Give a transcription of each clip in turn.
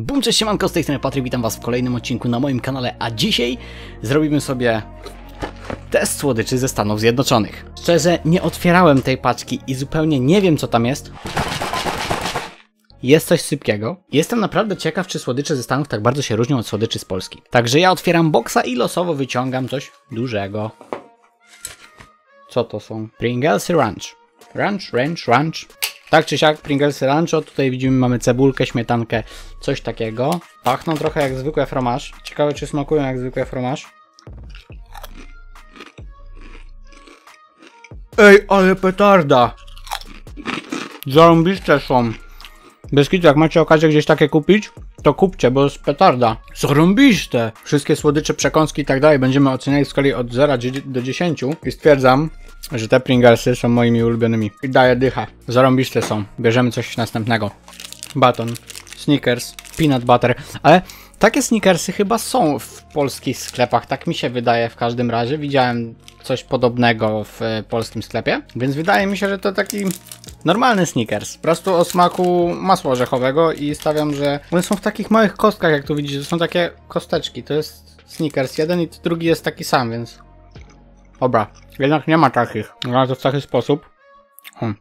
Bum, cześć, siemanko, z tej strony Patryk, witam was w kolejnym odcinku na moim kanale, a dzisiaj zrobimy sobie test słodyczy ze Stanów Zjednoczonych. Szczerze, nie otwierałem tej paczki i zupełnie nie wiem, co tam jest. Jest coś sypkiego. Jestem naprawdę ciekaw, czy słodycze ze Stanów tak bardzo się różnią od słodyczy z Polski. Także ja otwieram boksa i losowo wyciągam coś dużego. Co to są? Pringles Ranch. Ranch, ranch, ranch. Tak czy siak, Pringles Rancho. Tutaj widzimy, mamy cebulkę, śmietankę, coś takiego. Pachną trochę jak zwykłe fromage. Ciekawe, czy smakują jak zwykłe fromage. Ej, ale petarda! Zarąbiste są. Bez kitu, jak macie okazję gdzieś takie kupić, to kupcie, bo jest petarda. Zarąbiste! Wszystkie słodycze, przekąski i tak dalej będziemy oceniać w skali od 0 do 10 i stwierdzam, że te Pringlesy są moimi ulubionymi. I daję dycha. Zarąbiste są. Bierzemy coś następnego. Baton, Snickers, Peanut Butter, ale takie Snickersy chyba są w polskich sklepach, tak mi się wydaje w każdym razie. Widziałem coś podobnego w polskim sklepie, więc wydaje mi się, że to taki normalny Snickers. Po prostu o smaku masła orzechowego i stawiam, że one są w takich małych kostkach, jak tu widzicie, to są takie kosteczki. To jest Snickers jeden i drugi jest taki sam, więc... Dobra, jednak nie ma takich. Ale to w taki sposób. Hmm,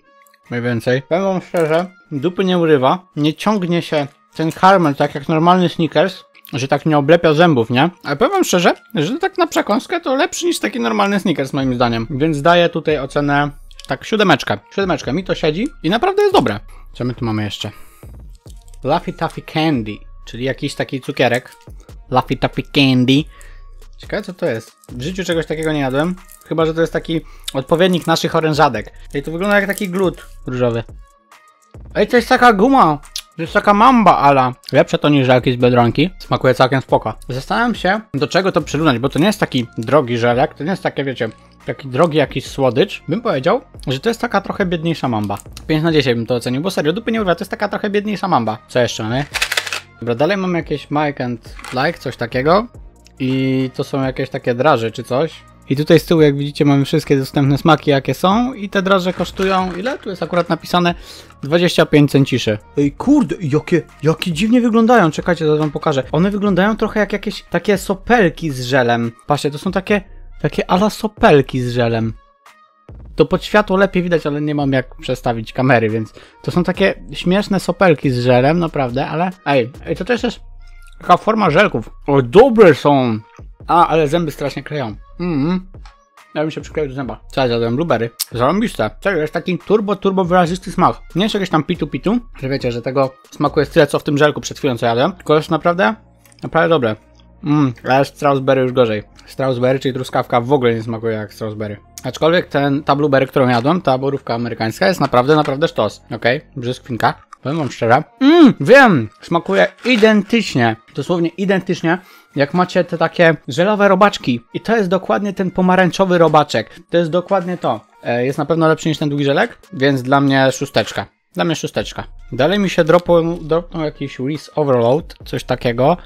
mniej więcej. Powiem wam szczerze, dupy nie urywa, nie ciągnie się ten karmel tak jak normalny Snickers, że tak nie oblepia zębów, nie? Ale powiem wam szczerze, że tak na przekąskę to lepszy niż taki normalny Snickers moim zdaniem. Więc daję tutaj ocenę tak siódemeczkę. Siódemeczkę, mi to siedzi i naprawdę jest dobre. Co my tu mamy jeszcze? Laffy Taffy Candy, czyli jakiś taki cukierek. Laffy Taffy Candy. Ciekawe co to jest. W życiu czegoś takiego nie jadłem. Chyba, że to jest taki odpowiednik naszych orężadek. Ej, to wygląda jak taki glut różowy. Ej, to jest taka guma. To jest taka mamba ala. Lepsze to niż żelki z Biedronki. Smakuje całkiem spoko. Zastanawiam się, do czego to przyrównać, bo to nie jest taki drogi żelek, to nie jest takie, wiecie, taki drogi jakiś słodycz. Bym powiedział, że to jest taka trochę biedniejsza mamba. 5 na 10 bym to ocenił, bo serio, dupy nie urwa, to jest taka trochę biedniejsza mamba. Co jeszcze mamy? Dobra, dalej mamy jakieś Mike and Like, coś takiego. I to są jakieś takie draże czy coś. I tutaj z tyłu, jak widzicie, mamy wszystkie dostępne smaki, jakie są. I te draże kosztują, ile? Tu jest akurat napisane 25 centiszy. Ej, kurde, jakie, jakie dziwnie wyglądają. Czekajcie, to wam pokażę. One wyglądają trochę jak jakieś takie sopelki z żelem. Patrzcie, to są takie, takie ala sopelki z żelem. To pod światło lepiej widać, ale nie mam jak przestawić kamery, więc to są takie śmieszne sopelki z żelem, naprawdę, ale ej, ej to też jest taka forma żelków. O, dobre są! A, ale zęby strasznie kleją. Mhm. Ja bym się przykleił do zęba. Co ja zjadłem? Blueberry. Zarąbiste. Serio, jest taki turbo, turbo wyrazisty smak. Nie jest jakieś tam pitu pitu, że wiecie, że tego smaku jest tyle, co w tym żelku przed chwilą, co jadłem. Tylko jest naprawdę, naprawdę dobre. Mmm, ale Straussberry już gorzej. Straussberry, czyli truskawka, w ogóle nie smakuje jak Straussberry. Aczkolwiek ten, ta blueberry, którą jadłem, ta borówka amerykańska jest naprawdę, naprawdę sztos. Okej, okay? brzyskwinka. Powiem wam szczerze. Mmm, wiem! Smakuje identycznie. Dosłownie identycznie jak macie te takie żelowe robaczki. I to jest dokładnie ten pomarańczowy robaczek. To jest dokładnie to. E, jest na pewno lepszy niż ten długi żelek, więc dla mnie szósteczka. Dla mnie szósteczka. Dalej mi się dropnął, jakiś Reese Overload, coś takiego.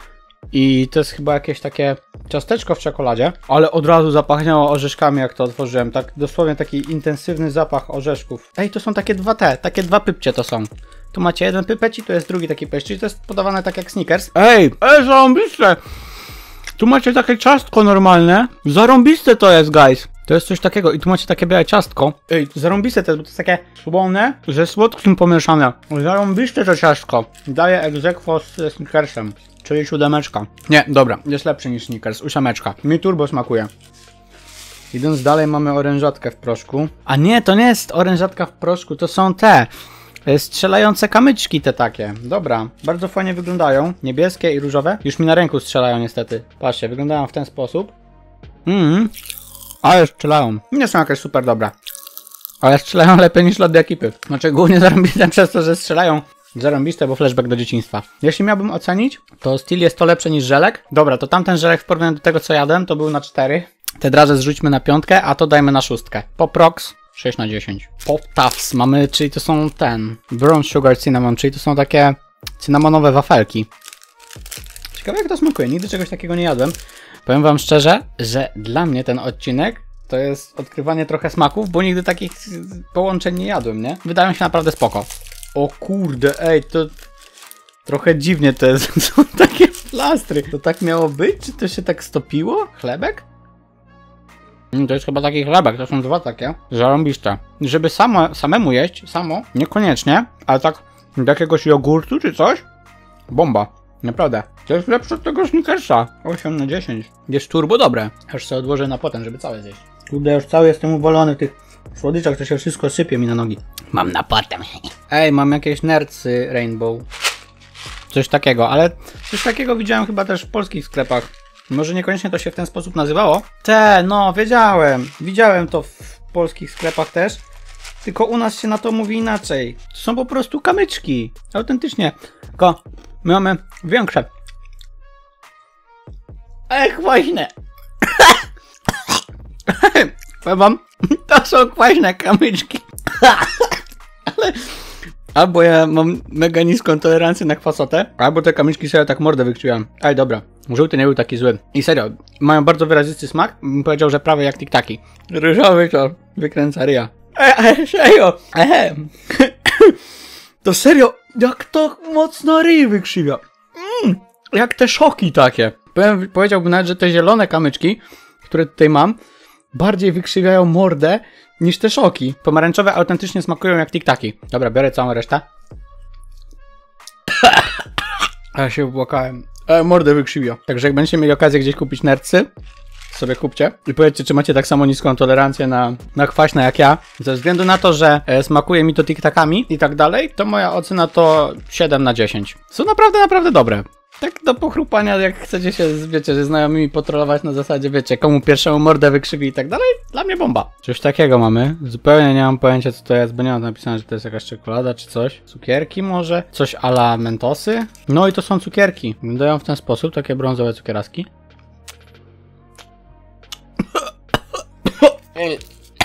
I to jest chyba jakieś takie ciasteczko w czekoladzie, ale od razu zapachniało orzeszkami, jak to otworzyłem. Tak dosłownie taki intensywny zapach orzeszków. Ej, to są takie dwa te, takie dwa pypcie to są. Tu macie jeden pypeci, tu jest drugi taki pypeć, czyli to jest podawane tak jak Snickers. Ej, ej, zarąbiste! Tu macie takie ciastko normalne. Zarąbiste to jest, guys. To jest coś takiego i tu macie takie białe ciastko. Ej, zarąbiste to jest, bo to jest takie słone ze słodkim pomieszane. Zarąbiste to ciastko. Daję egzekwo z Snickersem, czyli siódemeczka. Nie, dobra, jest lepszy niż Snickers, ósemeczka. Mi turbo smakuje. Idąc dalej mamy orężatkę w proszku. A nie, to nie jest orężatka w proszku, to są te. E, strzelające kamyczki te takie. Dobra, bardzo fajnie wyglądają. Niebieskie i różowe. Już mi na ręku strzelają niestety. Patrzcie, wyglądają w ten sposób. Mhm. Ale strzelają. Nie są jakieś super dobre. Ale strzelają lepiej niż lody ekipy. Znaczy głównie zarąbiste przez to, że strzelają Zarąbiste, bo flashback do dzieciństwa. Jeśli miałbym ocenić, to styl jest to lepsze niż żelek. Dobra, to tamten żelek w porównaniu do tego, co jadłem, to był na 4. Te draże zrzućmy na piątkę, a to dajmy na szóstkę. Poprox 6 na 10. Pop Tuffs mamy, czyli to są ten Brown Sugar Cinnamon, czyli to są takie cynamonowe wafelki. Ciekawe jak to smakuje, nigdy czegoś takiego nie jadłem. Powiem wam szczerze, że dla mnie ten odcinek to jest odkrywanie trochę smaków, bo nigdy takich połączeń nie jadłem, nie? Wydają się naprawdę spoko. O kurde, ej, to... Trochę dziwnie to jest, są takie plastry. To tak miało być? Czy to się tak stopiło? Chlebek? Mm, To jest chyba taki chlebek, to są dwa takie. Zarąbiste. Żeby samo, samemu jeść, samo, niekoniecznie, ale tak do jakiegoś jogurtu czy coś, bomba. Naprawdę. To jest lepsze od tego Snickersa. 8 na 10. Jest turbo dobre. Aż sobie odłożę na potem, żeby całe zjeść. Kurde, już cały jestem uwolony w tych słodyczach, to się wszystko sypie mi na nogi. Mam na potem. Ej, mam jakieś nercy Rainbow. Coś takiego, ale coś takiego widziałem chyba też w polskich sklepach. Może niekoniecznie to się w ten sposób nazywało. Te, no, wiedziałem. Widziałem to w polskich sklepach też. Tylko u nas się na to mówi inaczej. To są po prostu kamyczki. Autentycznie. Tylko my mamy większe. Ej, kwaśne. Powiem wam, to są kwaśne kamyczki. Ale albo ja mam mega niską tolerancję na kwasotę, albo te kamyczki sobie tak mordę wykrzywiam. Ej, dobra. Żółty nie był taki zły. I serio, mają bardzo wyrazisty smak. Bym powiedział, że prawie jak tiktaki. Ryżowy to wykręca ryja. Ej, ej, serio! Ehe. To serio, jak to mocno ryj wykrzywia. Mm, jak te szoki takie. Powiem, powiedziałbym nawet, że te zielone kamyczki, które tutaj mam, bardziej wykrzywiają mordę niż te szoki. Pomarańczowe autentycznie smakują jak tiktaki. Dobra, biorę całą resztę. Ja się wypłakałem. E, mordę wykrzywia. Także jak będziecie mieli okazję gdzieś kupić nercy, sobie kupcie i powiedzcie, czy macie tak samo niską tolerancję na, na kwaśne jak ja. Ze względu na to, że e, smakuje mi to tiktakami i tak dalej, to moja ocena to 7 na 10. Są naprawdę, naprawdę dobre. Tak do pochrupania, jak chcecie się, wiecie, ze znajomymi potrolować na zasadzie, wiecie, komu pierwszemu mordę wykrzywi i tak dalej, dla mnie bomba. Coś takiego mamy. Zupełnie nie mam pojęcia, co to jest, bo nie mam napisane, że to jest jakaś czekolada czy coś. Cukierki może? Coś ala mentosy? No i to są cukierki. Wyglądają w ten sposób, takie brązowe cukieraski.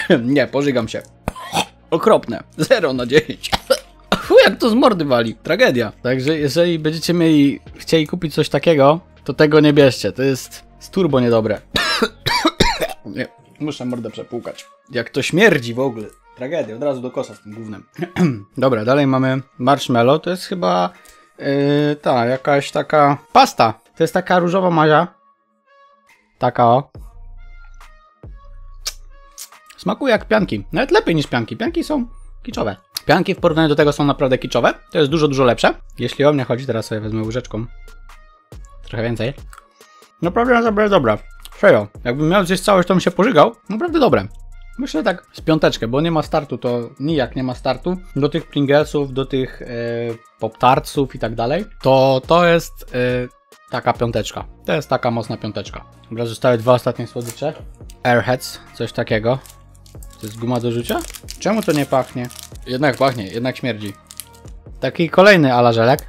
Nie, pożygam się. Okropne. 0 na 10. Fu, jak to z mordy wali. Tragedia. Także jeżeli będziecie mieli, chcieli kupić coś takiego, to tego nie bierzcie. To jest z turbo niedobre. nie, muszę mordę przepłukać. Jak to śmierdzi w ogóle. Tragedia, od razu do kosa z tym głównym. Dobra, dalej mamy marshmallow. To jest chyba yy, ta, jakaś taka pasta. To jest taka różowa mazia. Taka o. Smakuje jak pianki. Nawet lepiej niż pianki. Pianki są kiczowe. Pianki w porównaniu do tego są naprawdę kiczowe. To jest dużo, dużo lepsze. Jeśli o mnie chodzi, teraz sobie wezmę łyżeczką. Trochę więcej. Naprawdę, naprawdę dobra. Serio. Jakbym miał zjeść całość, to bym się pożygał. Naprawdę dobre. Myślę tak z piąteczkę, bo nie ma startu, to nijak nie ma startu. Do tych Pringlesów, do tych e, Pop-Tartsów i tak dalej. To to jest e, taka piąteczka. To jest taka mocna piąteczka. Dobra, zostały dwa ostatnie słodycze. Airheads, coś takiego. To jest guma do rzucia? Czemu to nie pachnie? Jednak pachnie, jednak śmierdzi. Taki kolejny alażelek.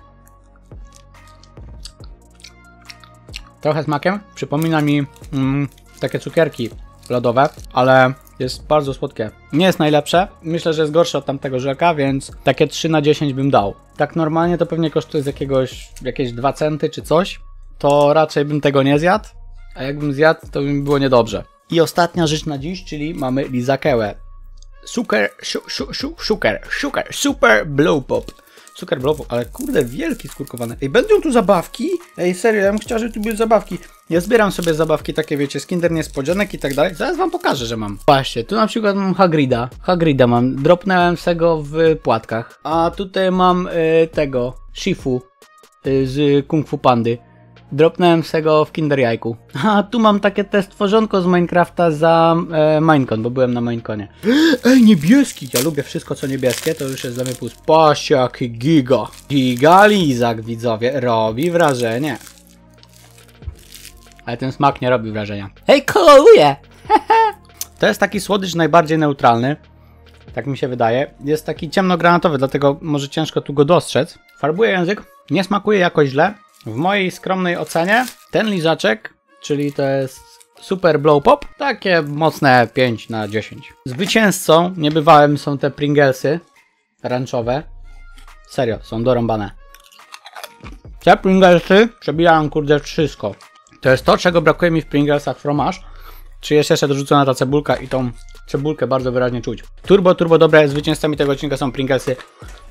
Trochę smakiem. Przypomina mi mm, takie cukierki lodowe, ale jest bardzo słodkie. Nie jest najlepsze. Myślę, że jest gorsze od tamtego żelka, więc takie 3 na 10 bym dał. Tak normalnie to pewnie kosztuje z jakiegoś, jakieś 2 centy czy coś. To raczej bym tego nie zjadł. A jakbym zjadł, to by mi było niedobrze. I ostatnia rzecz na dziś, czyli mamy lizakełę. Super, szu, szu, szu, szuker, szuker, super blow pop. Super blow pop, ale kurde, wielki skurkowany. Ej, będą tu zabawki? Ej, serio, ja bym chciał, żeby tu były zabawki. Ja zbieram sobie zabawki takie, wiecie, z Kinder Niespodzianek i tak dalej. Zaraz wam pokażę, że mam. Właśnie, tu na przykład mam Hagrida. Hagrida mam. Dropnąłem z tego w płatkach. A tutaj mam y, tego, Shifu y, z Kung Fu Pandy. Dropnąłem z tego w Kinder Jajku. A tu mam takie te stworzonko z Minecrafta za e, Minecon, bo byłem na Mineconie. Ej, niebieski! Ja lubię wszystko co niebieskie, to już jest dla mnie plus. Patrz jaki giga. Giga lizak, widzowie. Robi wrażenie. Ale ten smak nie robi wrażenia. Hej, koloruje! to jest taki słodycz najbardziej neutralny. Tak mi się wydaje. Jest taki ciemnogranatowy, dlatego może ciężko tu go dostrzec. Farbuje język, nie smakuje jakoś źle. W mojej skromnej ocenie ten lizaczek, czyli to jest Super Blow Pop, takie mocne 5 na 10. Zwycięzcą niebywałym są te Pringlesy ranchowe. Serio, są dorąbane. Te Pringlesy przebijają kurde wszystko. To jest to, czego brakuje mi w Pringlesach fromage, Czy jest jeszcze dorzucona ta cebulka i tą cebulkę bardzo wyraźnie czuć. Turbo, turbo dobre. Zwycięzcami tego odcinka są Pringlesy.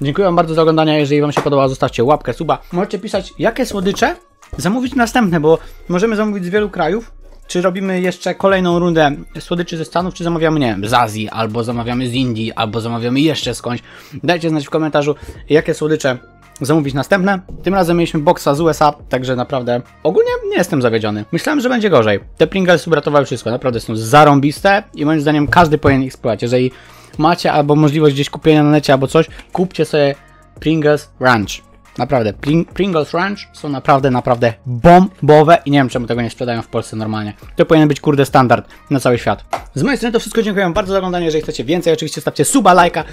Dziękuję Wam bardzo za oglądanie. Jeżeli Wam się podobało, zostawcie łapkę, suba. Możecie pisać, jakie słodycze zamówić następne, bo możemy zamówić z wielu krajów. Czy robimy jeszcze kolejną rundę słodyczy ze Stanów, czy zamawiamy, nie wiem, z Azji, albo zamawiamy z Indii, albo zamawiamy jeszcze skądś. Dajcie znać w komentarzu, jakie słodycze zamówić następne. Tym razem mieliśmy boxa z USA, także naprawdę ogólnie nie jestem zawiedziony. Myślałem, że będzie gorzej. Te Pringles uratowały wszystko, naprawdę są zarąbiste i moim zdaniem każdy powinien ich spróbować. Jeżeli macie albo możliwość gdzieś kupienia na necie albo coś, kupcie sobie Pringles Ranch. Naprawdę, Pring Pringles Ranch są naprawdę, naprawdę bombowe i nie wiem czemu tego nie sprzedają w Polsce normalnie. To powinien być kurde standard na cały świat. Z mojej strony to wszystko, dziękuję bardzo za oglądanie. Jeżeli chcecie więcej, oczywiście stawcie suba, lajka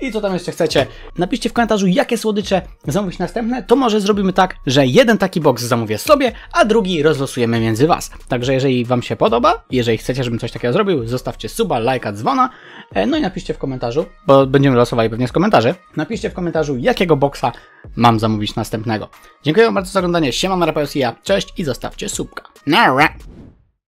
i co tam jeszcze chcecie. Napiszcie w komentarzu, jakie słodycze zamówić następne. To może zrobimy tak, że jeden taki box zamówię sobie, a drugi rozlosujemy między Was. Także jeżeli Wam się podoba, jeżeli chcecie, żebym coś takiego zrobił, zostawcie suba, lajka, dzwona. E, no i napiszcie w komentarzu, bo będziemy losowali pewnie z komentarzy. Napiszcie w komentarzu, jakiego boxa mam zamówić następnego. Dziękuję bardzo za oglądanie. Siema, na ja. Cześć i zostawcie subka.